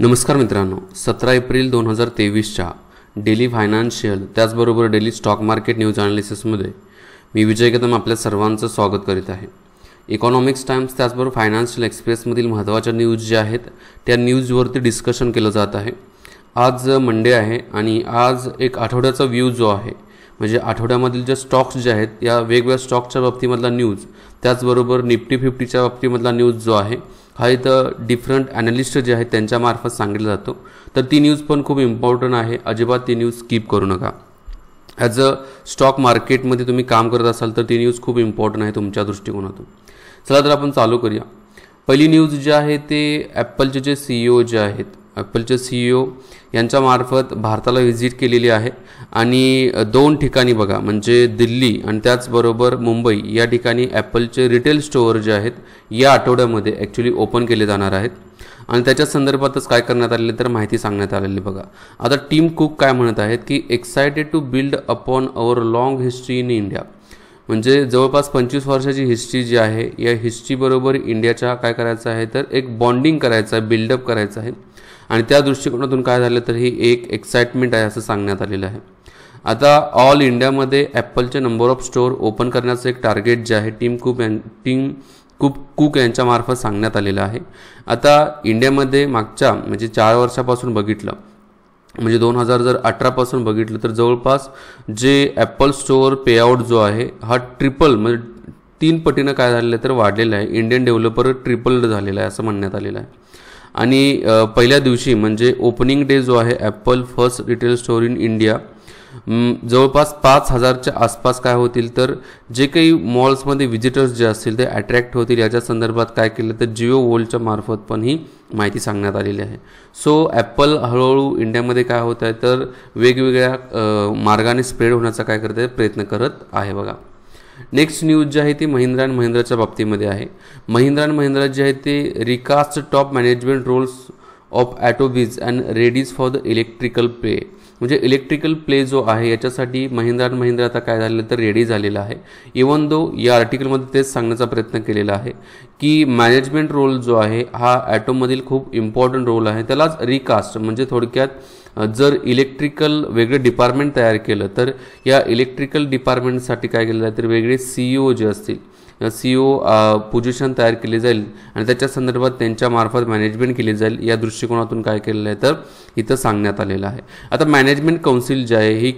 नमस्कार मित्रांनो सतरा एप्रिल दोन हजार तेवीसच्या डेली फायनान्शियल त्याचबरोबर डेली स्टॉक मार्केट न्यूज अनालिसिसमध्ये मी विजय कदम आपल्या सर्वांचं स्वागत करीत आहे. इकॉनॉमिक्स टाइम्स त्याचबरोबर फायनान्शियल एक्सप्रेसमधील महत्त्वाच्या न्यूज ज्या आहेत त्या न्यूजवरती डिस्कशन केलं जात आहे. आज मंडे आहे आणि आज एक आठवड्याचा व्ह्यू जो आहे म्हणजे आठवड्यामधील ज्या स्टॉक्स जे आहेत या वेगवेगळ्या स्टॉकच्या बाबतीमधला न्यूज त्याचबरोबर निफ्टी फिफ्टीच्या बाबतीमधला न्यूज जो आहे हा इथं डिफरंट ॲनालिस्ट जे आहेत त्यांच्यामार्फत सांगितला जातो. तर ती न्यूज पण खूप इम्पॉर्टंट आहे. अजिबात ती न्यूज स्किप करू नका. ॲज अ स्टॉक मार्केटमध्ये तुम्ही काम करत असाल तर ती न्यूज खूप इम्पॉर्टंट आहे तुमच्या दृष्टिकोनातून. चला तर आपण चालू करूया. पहिली न्यूज जे आहे ते ॲपलचे जे सी ई ओ जे आहेत ॲपलचे सी ई ओ यांच्यामार्फत भारताला व्हिजिट केलेली आहे. आणि दोन ठिकाणी बघा म्हणजे दिल्ली आणि त्याचबरोबर मुंबई या ठिकाणी ॲपलचे रिटेल स्टोअर जे आहेत या आठवड्यामध्ये ॲक्च्युली ओपन केले जाणार आहेत. आणि त्याच्या संदर्भातच काय करण्यात आलेले तर माहिती सांगण्यात आलेली बघा. आता टीम कुक काय म्हणत आहेत की excited to build upon our long history in India म्हणजे जवळपास पंचवीस वर्षाची हिस्ट्री जी आहे या हिस्ट्रीबरोबर इंडियाच्या काय करायचं आहे तर एक बॉन्डिंग करायचं आहे बिल्डअप करायचं आहे. आणि त्या दृष्टिकोनातून काय झालं तर ही एक एक्साइटमेंट आहे असं सांगण्यात आलेलं आहे. आता ऑल इंडियामध्ये ॲपलचे नंबर ऑफ स्टोअर ओपन करण्याचं एक टार्गेट जे आहे टीम कुक यां टीम कूप कूक यांच्यामार्फत सांगण्यात आलेलं आहे. आता इंडियामध्ये मागच्या म्हणजे चार वर्षापासून बघितलं म्हणजे दोन हजार जर अठरापासून बघितलं तर जवळपास जे ॲपल स्टोअर पेआउट जो आहे हा ट्रिपल म्हणजे तीन पटीनं काय झालेलं आहे तर वाढलेलं आहे. इंडियन डेव्हलपर ट्रिपल झालेला आहे असं म्हणण्यात आलेलं आहे. आणि पहिल्या दिवशी म्हणजे ओपनिंग डे जो आहे Apple first retail store in India जवळपास पाच हजारच्या आसपास काय होतील तर जे काही मॉल्समध्ये व्हिजिटर्स जे असतील ते अट्रॅक्ट होतील. याच्या संदर्भात काय केलं तर जिओ वोल्डच्या मार्फत पण ही माहिती सांगण्यात आलेली आहे. सो ॲपल हळूहळू इंडियामध्ये काय होत आहे तर वेगवेगळ्या मार्गाने स्प्रेड होण्याचा काय करत आहे प्रयत्न करत आहे बघा. नेक्स्ट न्यूज जी आहे ती महिंद्रा अँड महिंद्राच्या बाबतीमध्ये आहे. महिंद्रा अँड महिंद्रा जे आहे ते recast top management roles of auto biz and readies for the electrical play. म्हणजे इलेक्ट्रिकल प्ले जो आहे याच्यासाठी महिंद्रा अँड महिंद्रा आता काय झालेलं तर रेडी झालेला आहे. इवन दो या आर्टिकलमध्ये तेच सांगण्याचा प्रयत्न केलेला आहे की मॅनेजमेंट रोल जो आहे हा ॲटोमधील खूप इम्पॉर्टंट रोल आहे. त्यालाच रिकास्ट म्हणजे थोडक्यात जर इलेक्ट्रिकल वेगळं डिपार्टमेंट तयार केलं तर या इलेक्ट्रिकल डिपार्टमेंटसाठी काय केलं आहे तर वेगळे सी ई ओ जे असतील सी ओ पोझिशन तयार केली जाईल आणि त्याच्या संदर्भात त्यांच्यामार्फत मॅनेजमेंट केली जाईल या दृष्टिकोनातून काय केलेलं आहे तर इथं सांगण्यात आलेलं आहे. आता मॅनेजमेंट काउन्सिल जे आहे ही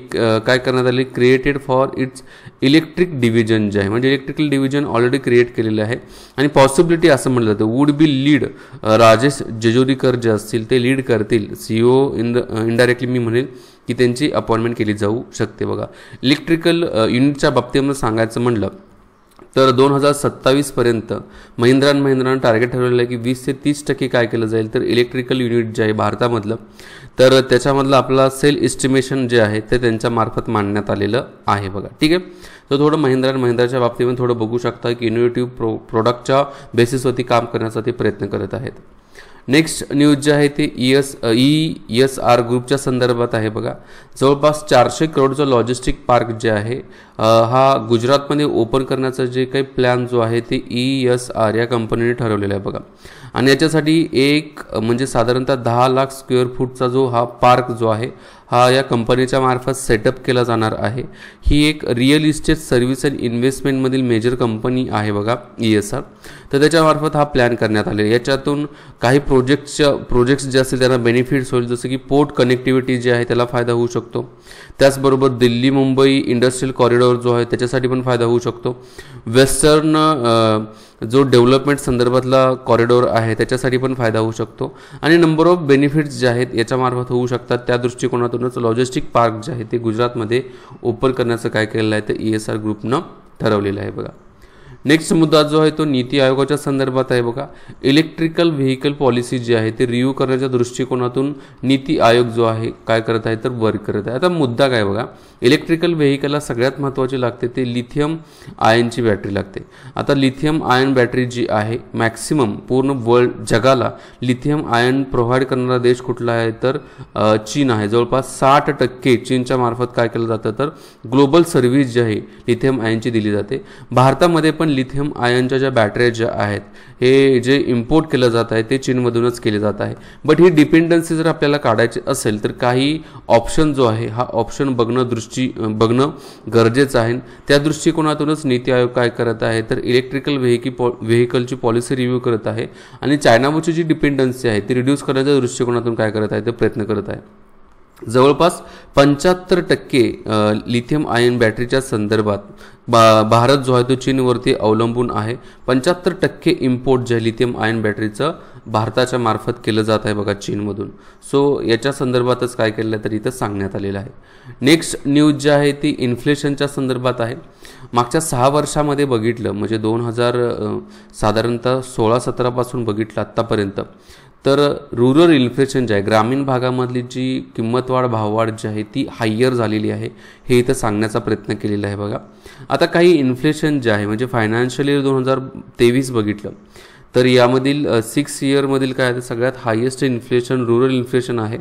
काय करण्यात आली? Created for its electric division जे आहे. म्हणजे इलेक्ट्रिकल डिव्हिजन ऑलरेडी क्रिएट केलेलं आहे. आणि पॉसिबिलिटी असं म्हटलं जातं. Would be lead Rajesh Jejurikar जे असतील ते लीड करतील. C O in the indirectly मी म्हणेल की त्यांची अपॉइंटमेंट केली जाऊ शकते बघा. इलेक्ट्रिकल युनिटच्या बाबतीमध्ये सांगायचं म्हटलं तर दोन हजार सत्तावीसपर्यंत महिंद्रा अँड महिंद्रानं टार्गेट ठरवलेलं आहे की वीस ते तीस टक्के काय केलं जाईल तर इलेक्ट्रिकल युनिट जे आहे भारतामधलं तर त्याच्यामधलं आपला सेल इस्टिमेशन जे आहे ते त्यांच्या मार्फत मांडण्यात आलेलं आहे बघा. ठीक आहे? तर थोडं महिंद्रा अँड महिंद्राच्या बाबतीमध्ये थोडं बघू शकता की इनोव्हेटिव्ह प्रो प्रोडक्टच्या बेसिसवरती काम करण्याचा ते प्रयत्न करत आहेत. नेक्स्ट न्यूज जे आहे ते E S E S R ग्रुपच्या संदर्भात आहे बघा. जवळपास चारशे करोडचं लॉजिस्टिक पार्क जे आहे हा गुजरातमध्ये ओपन करण्याचा जे काही प्लॅन जो आहे ते ई एस आर या कंपनीने ठरवलेला आहे बघा. आणि याच्यासाठी एक म्हणजे साधारणतः दहा लाख स्क्वेअर फूटचा जो हा पार्क जो आहे हा या कंपनीच्या मार्फत सेटअप केला जाणार आहे. ही एक रिअल इस्टेट सर्व्हिस अँड इन्व्हेस्टमेंटमधील मेजर कंपनी आहे बघा ई एस आर. तर त्याच्यामार्फत हा प्लॅन करण्यात आले याच्यातून काही प्रोजेक्टच्या प्रोजेक्ट्स जे असतील त्यांना बेनिफिट्स होईल जसं की पोर्ट कनेक्टिव्हिटी जी आहे त्याला फायदा होऊ शकतो. त्याचबरोबर दिल्ली मुंबई इंडस्ट्रियल कॉरिडॉर जो आहे त्याच्यासाठी पण फायदा होऊ शकतो. वेस्टर्न जो डेव्हलपमेंट संदर्भातला कॉरिडॉर आहे त्याच्यासाठी पण फायदा होऊ शकतो. आणि नंबर ऑफ बेनिफिट्स जे आहेत याच्यामार्फत होऊ शकतात. त्या दृष्टिकोनातूनच लॉजिस्टिक पार्क जे आहे ते गुजरातमध्ये ओपन करण्याचं काय केलेलं आहे तर ई एस आर ग्रुपनं ठरवलेलं आहे बघा. नेक्स्ट मुद्दा जो आहे तो नीती आयोगाच्या संदर्भात आहे बघा. इलेक्ट्रिकल व्हेकल पॉलिसी जी आहे ते रिव्ह्यू करण्याच्या दृष्टिकोनातून नीती आयोग जो आहे काय करत आहे तर वर्क करत आहे. आता मुद्दा काय बघा. इलेक्ट्रिकल व्हेकलला सगळ्यात महत्त्वाची लागते ते लिथियम आयनची बॅटरी लागते. आता लिथियम आयन बॅटरी जी आहे मॅक्सिमम पूर्ण वर्ल्ड जगाला लिथियम आयन प्रोव्हाइड करणारा देश कुठला आहे तर चीन आहे. जवळपास साठ टक्के चीनच्या मार्फत काय केलं जातं तर ग्लोबल सर्व्हिस जी आहे लिथियम आयनची दिली जाते. भारतामध्ये पण लिथियम आयनच्या ज्या बॅटऱ्या ज्या आहेत हे जे इम्पोर्ट केलं जात आहे ते चीनमधूनच केले जात आहे. बट ही डिपेंडन्सी जर आपल्याला काढायची असेल तर काही ऑप्शन जो आहे हा ऑप्शन बघणं दृष्टी बघणं गरजेचं आहे. त्या दृष्टिकोनातूनच नीती आयोग काय करत आहे तर इलेक्ट्रिकल व्हेकि पॉ व्हेकलची पॉलिसी रिव्ह्यू करत आहे. आणि चायनावरची जी डिपेंडन्सी आहे ती रिड्यूस करण्याच्या दृष्टिकोनातून काय करत आहे ते प्रयत्न करत आहे. जवळपास पंच्याहत्तर टक्के लिथियम आयन बॅटरीच्या संदर्भात बा भारत जो आहे तो चीनवरती अवलंबून आहे. पंच्याहत्तर टक्के इम्पोर्ट जे लिथियम आयन बॅटरीचं भारताच्या मार्फत केलं जात आहे बघा चीनमधून. सो याच्या संदर्भातच काय केलं आहे तर इथं सांगण्यात आलेलं आहे. नेक्स्ट न्यूज जी आहे ती इन्फ्लेशनच्या संदर्भात आहे. मागच्या सहा वर्षामध्ये बघितलं म्हणजे दोन हजार साधारणतः सोळा सतरापासून बघितलं आत्तापर्यंत. तर रुरल इन्फ्लेशन जे आहे ग्रामीण भागामधली जी किंमतवाढ भाववाढ जी आहे ती हायर झालेली आहे. हे इथं सांगण्याचा प्रयत्न केलेला आहे बघा. आता काही इन्फ्लेशन जे आहे म्हणजे फायनान्शियल इयर दोन हजार तेवीस बघितलं तर यामधील सिक्स इयरमधील काय आहे सगळ्यात हायेस्ट इन्फ्लेशन रुरल इन्फ्लेशन आहे.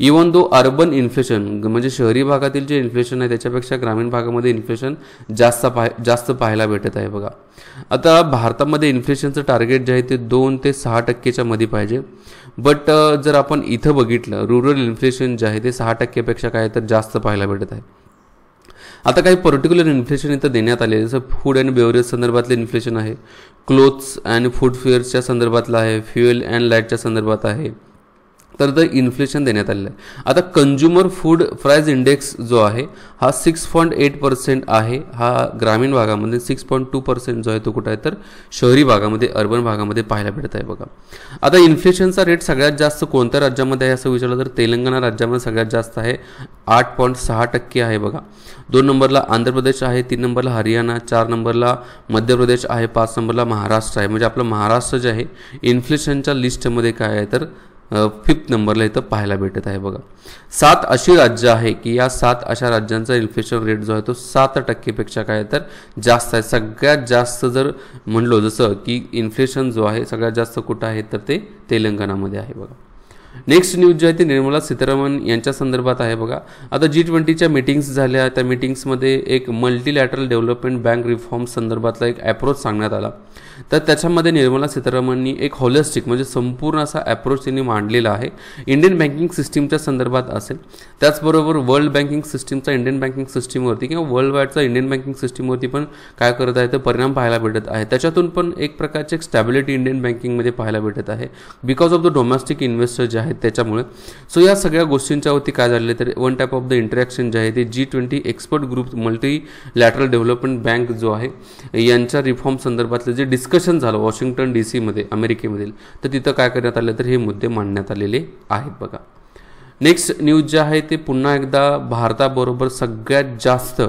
इवन दो अर्बन इन्फ्लेशन म्हणजे शहरी भागातील जे इन्फ्लेशन आहे त्याच्यापेक्षा ग्रामीण भागामध्ये इन्फ्लेशन जास्त पाह जास्त पाहायला भेटत आहे बघा. आता भारतामध्ये इन्फ्लेशनचं टार्गेट जे आहे ते दोन ते सहा टक्केच्या मध्ये पाहिजे. बट जर आपण इथं बघितलं रुरल इन्फ्लेशन जे आहे ते सहा टक्केपेक्षा काय तर जास्त पाहायला भेटत आहे. आता काही पर्टिक्युलर इन्फ्लेशन इथं देण्यात आले जसं फूड अँड बेवरेज संदर्भातले इन्फ्लेशन आहे. क्लोथ्स अँड फूड फेअर्सच्या संदर्भातलं आहे. फ्युएल अँड लाईटच्या संदर्भात आहे. तर द इन्फ्लेशन देण्यात आलेलं आहे. आता कंझ्युमर फूड प्राईज इंडेक्स जो आहे हा सिक्स पॉईंट एट पर्सेंट आहे. हा ग्रामीण भागामध्ये सिक्स पॉईंट टू पर्सेंट जो आहे तो कुठं आहे? तर शहरी भागामध्ये अर्बन भागामध्ये पाहायला भेटत आहे बघा. आता इन्फ्लेशनचा रेट सगळ्यात जास्त कोणत्या राज्यामध्ये आहे असं विचारलं तर तेलंगणा राज्यामध्ये सगळ्यात जास्त आहे. आठ पॉईंट सहा टक्के आहे बघा. दोन नंबरला आंध्र प्रदेश आहे तीन नंबरला हरियाणा चार नंबरला मध्य प्रदेश आहे पाच नंबरला महाराष्ट्र आहे. म्हणजे आपलं महाराष्ट्र जे आहे इन्फ्लेशनच्या लिस्टमध्ये काय आहे? तर फिफ्थ नंबरला इथं पाहायला भेटत आहे बघा. सात अशी राज्य आहे की या सात अशा राज्यांचा इन्फ्लेशन रेट जो आहे तो सात टक्केपेक्षा काय तर जास्त आहे. सगळ्यात जास्त जर म्हणलो जसं की इन्फ्लेशन जो आहे सगळ्यात जास्त कुठं आहे तर ते तेलंगणामध्ये आहे बघा. नेक्स्ट न्यूज जी आहे ती निर्मला सीतारामन यांच्या संदर्भात आहे बघा. आता जी ट्वेंटीच्या मिटिंग्स झाल्या. त्या मिटिंग्समध्ये एक मल्टीलॅटरल डेव्हलपमेंट बँक रिफॉर्म संदर्भातला एक अप्रोच सांगण्यात आला. तर त्याच्यामध्ये निर्मला सीतारामननी एक हॉलिस्टिक म्हणजे संपूर्ण असा अप्रोच त्यांनी मांडलेला आहे. इंडियन बँकिंग सिस्टीमच्या संदर्भात असेल. त्याचबरोबर वर्ल्ड बँकिंग सिस्टीमचा इंडियन बँकिंग सिस्टीमवरती किंवा वर्ल्ड वाईडचा इंडियन बँकिंग सिस्टीमवरती पण काय करत आहे तर परिणाम पाहायला भेटत आहे. त्याच्यातून पण एक प्रकारची एक स्टॅबिलिटी इंडियन बँकिंगमध्ये पाहायला भेटत आहे. Because of the domestic investor जे आहेत त्याच्यामुळे. सो या सगळ्या गोष्टींच्यावरती काय झालेलं तर one type of the interaction जे आहे ते G twenty expert group multilateral development bank जो आहे यांच्या रिफॉर्म संदर्भातलं जे डिस्कशन झालं वॉशिंग्टन डी सीमध्ये अमेरिकेमधील तर तिथं काय करण्यात आलं तर हे मुद्दे मांडण्यात आलेले आहेत बघा. नेक्स्ट न्यूज जे आहे ते पुन्हा एकदा भारताबरोबर सगळ्यात जास्त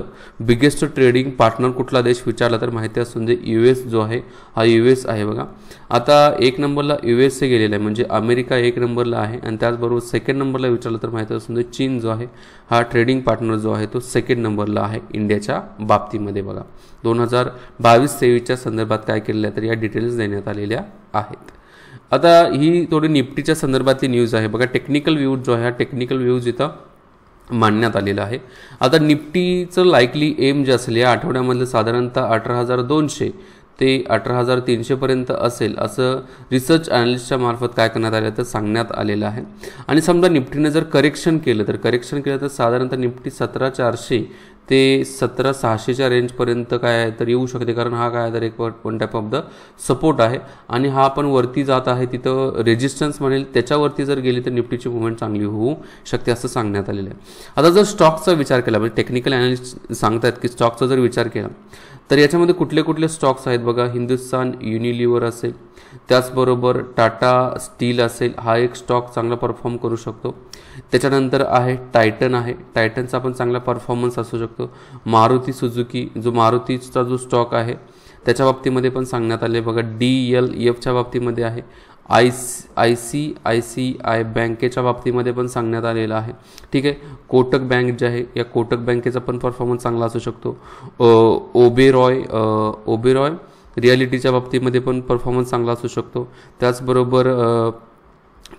बिगेस्ट ट्रेडिंग पार्टनर कुठला देश विचारला तर माहिती असून जे यू एस जो आहे हा यू एस आहे बघा. आता एक नंबरला यू एस ए गेलेला आहे म्हणजे अमेरिका एक नंबरला आहे आणि त्याचबरोबर सेकंड नंबरला विचारलं तर माहिती असून जे चीन जो आहे हा ट्रेडिंग पार्टनर जो आहे तो सेकंड नंबरला आहे इंडियाच्या बाबतीमध्ये बघा. दोन हजार बावीस तेवीसच्या संदर्भात काय केलेलं आहे तर या डिटेल्स देण्यात आलेल्या आहेत. आता ही थोडी निफ्टीच्या संदर्भातली न्यूज आहे. बघा टेक्निकल व्ह्यूज जो आहे हा टेक्निकल व्ह्यूज इथं मांडण्यात आलेला आहे. आता निफ्टीचं लाईकली एम जे असेल या आठवड्यामधलं साधारणतः अठरा हजार दोनशे ते अठरा हजार तीनशेपर्यंत असेल असं रिसर्च ॲनालिस्टच्या मार्फत काय करण्यात आलं तर सांगण्यात आलेलं आहे. आणि समजा निफ्टीनं जर करेक्शन केलं तर करेक्शन केलं तर साधारणतः निफ्टी सतरा चारशे ते सतरा सहाशेच्या रेंजपर्यंत काय आहे तर येऊ शकते. कारण हा काय तर एक one type of the support आहे. आणि हा आपण वरती जात आहे तिथं रेजिस्टन्स म्हणेल. त्याच्यावरती जर गेली तर निफ्टीची मुवमेंट चांगली होऊ शकते असं सांगण्यात आलेलं आहे. आता जर स्टॉकचा विचार केला म्हणजे टेक्निकल अनालिस्ट सांगतात की स्टॉकचा जर विचार केला तर याच्यामध्ये कुठले कुठले स्टॉक्स आहेत बघा? हिंदुस्तान युनिलिव्हर असेल त्याचबरोबर टाटा स्टील असेल हा एक स्टॉक चांगला परफॉर्म करू शकतो. त्याच्यानंतर आहे टायटन आहे. टायटनचा पण चांगला परफॉर्मन्स असू शकतो. मारुती सुजुकी जो मारुतीचा जो स्टॉक आहे त्याच्या बाबतीमध्ये पण सांगण्यात आले. बघा डी एल एफच्या बाबतीमध्ये आहे. I I C I C I बँकेच्या बाबतीमध्ये पण सांगण्यात आलेलं आहे. ठीक आहे? कोटक बँक जे आहे या कोटक बँकेचा पण परफॉर्मन्स चांगला असू शकतो. ओबेरॉय ओबेरॉय रियालिटीच्या बाबतीमध्ये पण परफॉर्मन्स चांगला असू शकतो. त्याचबरोबर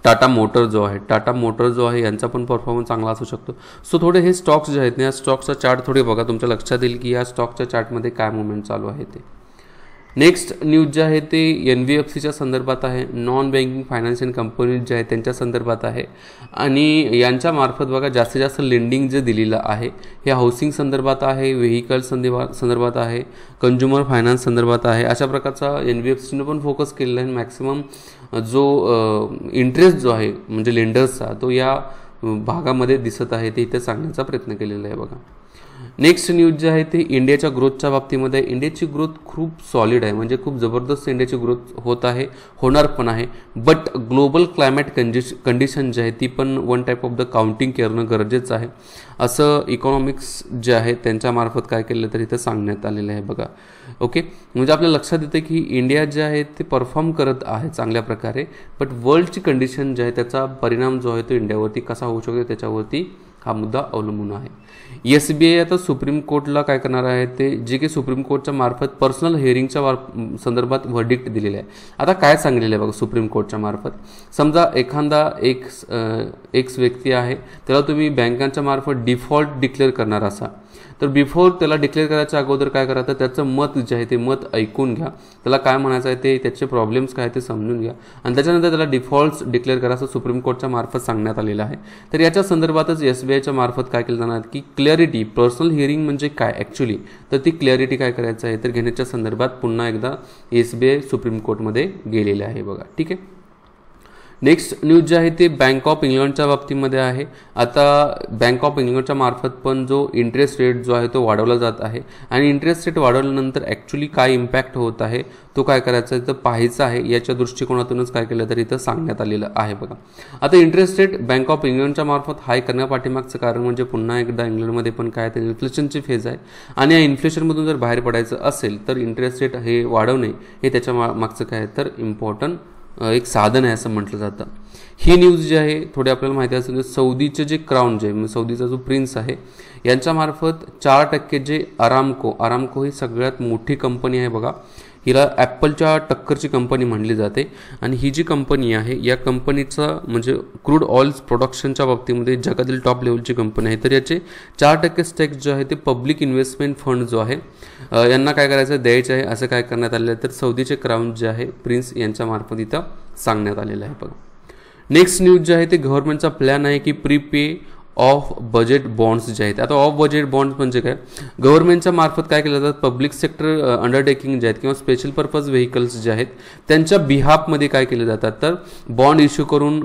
टाटा मोटर जो आहे टाटा मोटर जो आहे यांचा पण परफॉर्मन्स चांगला असू शकतो. सो थोडे हे स्टॉक्स जे आहेत या स्टॉक्सचा चार्ट थोडे बघा. तुमच्या लक्षात येईल की या स्टॉकच्या चार्टमध्ये काय मुवमेंट चालू आहे ते. नेक्स्ट न्यूज जे आहे ते एन बी एफ सीच्या संदर्भात आहे. नॉन बँकिंग फायनान्शियल कंपनीज जे आहेत त्यांच्या संदर्भात आहे. आणि यांच्या मार्फत बघा जास्तीत जास्त लेंडिंग जे दिलेलं आहे हे हाऊसिंग संदर्भात आहे व्हेकल संदर्भा संदर्भात आहे कंझ्युमर फायनान्स संदर्भात आहे. अशा प्रकारचा एन बी एफ सीनं पण फोकस केलेला आहे. मॅक्सिमम जो इंटरेस्ट जो आहे म्हणजे लेंडर्सचा तो या भागामध्ये दिसत आहे. ते इथे सांगण्याचा प्रयत्न केलेला आहे बघा. नेक्स्ट न्यूज जे आहे ते इंडियाच्या ग्रोथच्या बाबतीमध्ये इंडियाची ग्रोथ खूप सॉलिड आहे. म्हणजे खूप जबरदस्त इंडियाची ग्रोथ होत आहे होणार पण आहे. बट ग्लोबल क्लायमेट कंडिश कंडिशन जी आहे ती पण one type of the counting करणं गरजेचं आहे. असं इकॉनॉमिक्स जे आहे त्यांच्यामार्फत काय केलं तर इथं सांगण्यात आलेलं आहे बघा. ओके म्हणजे आपल्या लक्षात येतं की इंडिया जे आहे ते परफॉर्म करत आहे चांगल्या प्रकारे. बट वर्ल्डची कंडिशन जी आहे त्याचा परिणाम जो आहे तो इंडियावरती कसा होऊ शकतो त्याच्यावरती हा मुद्दा अवलंबून आहे. एस बी आय आता सुप्रीम कोर्टला काय करणार आहे ते जे की सुप्रीम कोर्टच्या मार्फत पर्सनल हेअरिंगच्या वार संदर्भात व्हर्डिक्ट दिलेले आहे. आता काय सांगलेलं आहे बघा सुप्रीम कोर्टच्या मार्फत? समजा एखादा एक एक्स व्यक्ती आहे त्याला तुम्ही बँकांच्या मार्फत डिफॉल्ट डिक्लेअर करणार असा. तर बिफोर त्याला डिक्लेअर करायच्या अगोदर काय करायचं त्याचं मत जे आहे ते मत ऐकून घ्या. त्याला काय म्हणायचं आहे ते त्याचे प्रॉब्लेम्स काय ते समजून घ्या. आणि त्याच्यानंतर त्याला डिफॉल्ट डिक्लेअर करायचं सुप्रीम कोर्टच्या मार्फत सांगण्यात आलेलं आहे. तर याच्या संदर्भातच एस बी आयच्या मार्फत काय केलं जाणार की क्लॅरिटी पर्सनल हिअरिंग म्हणजे काय ॲक्च्युली तर ती क्लॅरिटी काय करायचं आहे? तर घेण्याच्या संदर्भात पुन्हा एकदा एस बी आय सुप्रीम कोर्टमध्ये गेलेले आहे बघा. ठीक आहे? नेक्स्ट न्यूज जे आहे ते बँक ऑफ इंग्लंडच्या बाबतीमध्ये आहे. आता बँक ऑफ इंग्लंडच्या मार्फत पण जो इंटरेस्ट रेट जो आहे तो वाढवला जात आहे. आणि इंटरेस्ट रेट वाढवल्यानंतर ॲक्च्युली काय इम्पॅक्ट होत आहे तो काय करायचा आहे तर पाहायचा आहे. याच्या दृष्टिकोनातूनच काय केलं तर इथं सांगण्यात आलेलं आहे बघा. आता इंटरेस्ट रेट बँक ऑफ इंग्लंडच्या मार्फत हाय करण्यापाठीमागचं कारण म्हणजे पुन्हा एकदा इंग्लंडमध्ये पण काय तर इन्फ्लेशनची फेज आहे. आणि या इन्फ्लेशनमधून जर बाहेर पडायचं असेल तर इंटरेस्ट रेट हे वाढवणे हे त्याच्या मागचं काय तर इम्पॉर्टंट एक साधन आहे असं म्हटलं जातं. ही न्यूज जी आहे थोडी आपल्याला माहिती असेल म्हणजे सौदीचे जे क्राऊन जे म्हणजे सौदीचा जो प्रिन्स आहे यांच्यामार्फत चार टक्के जे आरामको आरामको ही सगळ्यात मोठी कंपनी आहे बघा. हिला ॲपलच्या टक्करची कंपनी म्हणली जाते. आणि ही जी कंपनी आहे या कंपनीचा म्हणजे क्रूड ऑइल्स प्रोडक्शनच्या बाबतीमध्ये जगातील टॉप लेवलची कंपनी आहे. तर याचे चार टक्के स्टेक्स जे आहे ते पब्लिक इन्व्हेस्टमेंट फंड जो आहे यांना काय करायचं द्यायचं आहे असं काय करण्यात आलेलं आहे. तर सौदीचे क्राऊन जे आहे प्रिन्स यांच्यामार्फत इथं सांगण्यात आलेलं आहे. बघा. नेक्स्ट न्यूज जे आहे ते गव्हर्नमेंटचा प्लॅन आहे की प्रीपे ऑफ बजेट बॉन्ड्स जे आहेत आता ऑफ बजेट बॉन्ड्स म्हणजे काय? गव्हर्नमेंटच्या मार्फत काय केलं जातं? पब्लिक सेक्टर अंडरटेकिंग जे आहेत किंवा स्पेशल पर्पज व्हेकल्स जे आहेत त्यांच्या बिहाफमध्ये काय केले जातात? तर बॉन्ड इश्यू करून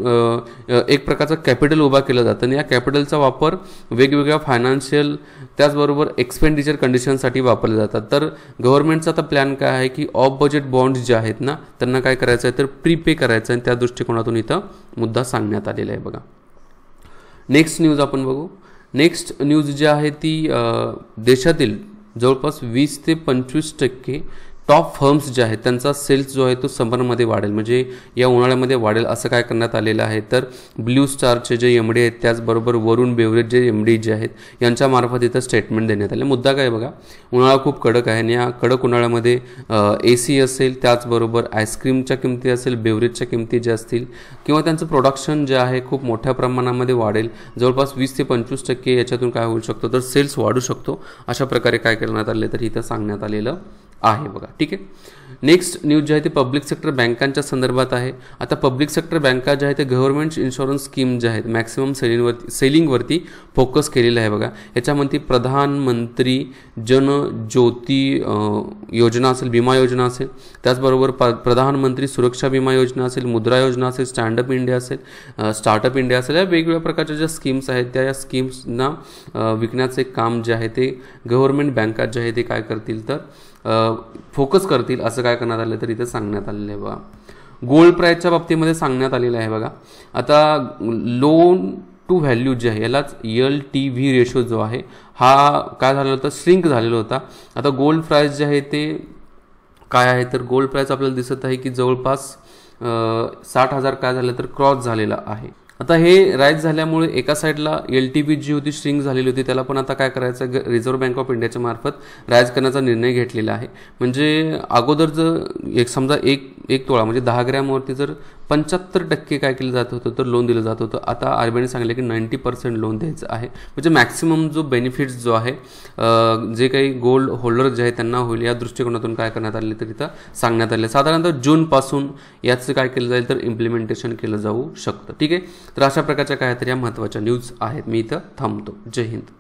एक प्रकारचं कॅपिटल उभा केलं जातं आणि या कॅपिटलचा वापर वेगवेगळ्या फायनान्शियल त्याचबरोबर एक्सपेंडिचर कंडिशनसाठी वापरले जातात. तर गव्हर्नमेंटचा आता प्लॅन काय आहे की ऑफ बजेट बॉन्ड्स जे आहेत ना त्यांना काय करायचं आहे? तर प्रीपे करायचं आहे आणि त्या दृष्टिकोनातून इथं मुद्दा सांगण्यात आलेला आहे बघा. नेक्स्ट न्यूज आपण बघू. नेक्स्ट न्यूज जी आहे ती देशातील जवळपास वीस ते पंचवीस टक्के टॉप फर्म्स जे आहेत त्यांचा सेल्स जो आहे तो समरमध्ये वाढेल. म्हणजे या उन्हाळ्यामध्ये वाढेल असं काय करण्यात आलेलं आहे? तर ब्ल्यू स्टारचे जे एम डी आहेत त्याचबरोबर वरुण बेवरेज जे एम डी जे आहेत यांच्यामार्फत इथं स्टेटमेंट देण्यात आले. मुद्दा काय बघा? उन्हाळा खूप कडक आहे आणि या कडक उन्हाळ्यामध्ये ए सी असेल त्याचबरोबर आईस्क्रीमच्या किमती असेल बेवरेजच्या किमती ज्या असतील किंवा त्यांचं प्रोडक्शन जे आहे खूप मोठ्या प्रमाणामध्ये वाढेल. जवळपास वीस ते पंचवीस टक्के याच्यातून काय होऊ शकतो? तर सेल्स वाढू शकतो. अशा प्रकारे काय करण्यात आले तर इथं सांगण्यात आलेलं आहे बघा. ठीक आहे? नेक्स्ट न्यूज जे आहे ते पब्लिक सेक्टर बँकांच्या संदर्भात आहे. आता पब्लिक सेक्टर बँका ज्या आहेत ते गव्हर्नमेंट इन्शुरन्स स्कीम ज्या आहेत मॅक्सिमम सेलिंगवरती सेलिंगवरती फोकस केलेलं आहे बघा. याच्यामध्ये प्रधानमंत्री जन ज्योती योजना असेल विमा योजना असेल. त्याचबरोबर प प्रधानमंत्री सुरक्षा विमा योजना असेल मुद्रा योजना असेल स्टँडअप इंडिया असेल स्टार्टअप इंडिया असेल या वेगवेगळ्या प्रकारच्या ज्या स्कीम्स आहेत त्या या स्कीम्सना विकण्याचे काम जे आहे ते गव्हर्नमेंट बँका जे आहे ते काय करतील तर फोकस करतील असं काय करण्यात आलं तर इथं सांगण्यात आलेलं आहे बघा. गोल्ड प्राईजच्या बाबतीमध्ये सांगण्यात आलेलं आहे बघा. आता लोन टू व्हॅल्यू जे आहे यालाच एल टी व्ही रेशो जो आहे हा काय झालेला होता? श्रिंक झालेला होता. आता गोल्ड प्राईस जे आहे ते काय आहे? तर गोल्ड प्राईस आपल्याला दिसत आहे की जवळपास साठ हजार काय झालं तर क्रॉस झालेला आहे. आता हे राईज झाल्यामुळे एका साईडला एल टी बी जी होती श्रिंक झालेली होती त्याला पण आता काय करायचं रिझर्व्ह बँक ऑफ इंडियाच्या मार्फत राईज करण्याचा निर्णय घेतलेला आहे. म्हणजे अगोदर जर एक समजा एक एक तोळा. म्हणजे दहा ग्रॅमवरती जर पंच्याहत्तर टक्के काय केलं जात होतं तर लोन दिलं जात होतं. आता आर बी आयने सांगितलं की नाईंटी पर्सेंट लोन द्यायचं आहे. म्हणजे मॅक्सिमम जो बेनिफिट्स जो आहे जे काही गोल्ड होल्डर जे आहे त्यांना होईल या दृष्टिकोनातून काय करण्यात आले तर इथं सांगण्यात आले साधारणतः जूनपासून याचं काय केलं जाईल तर इम्प्लिमेंटेशन केलं जाऊ शकतं. ठीक आहे? तर अशा प्रकारच्या काय तर या महत्त्वाच्या न्यूज आहेत. मी इथं थांबतो. जय हिंद.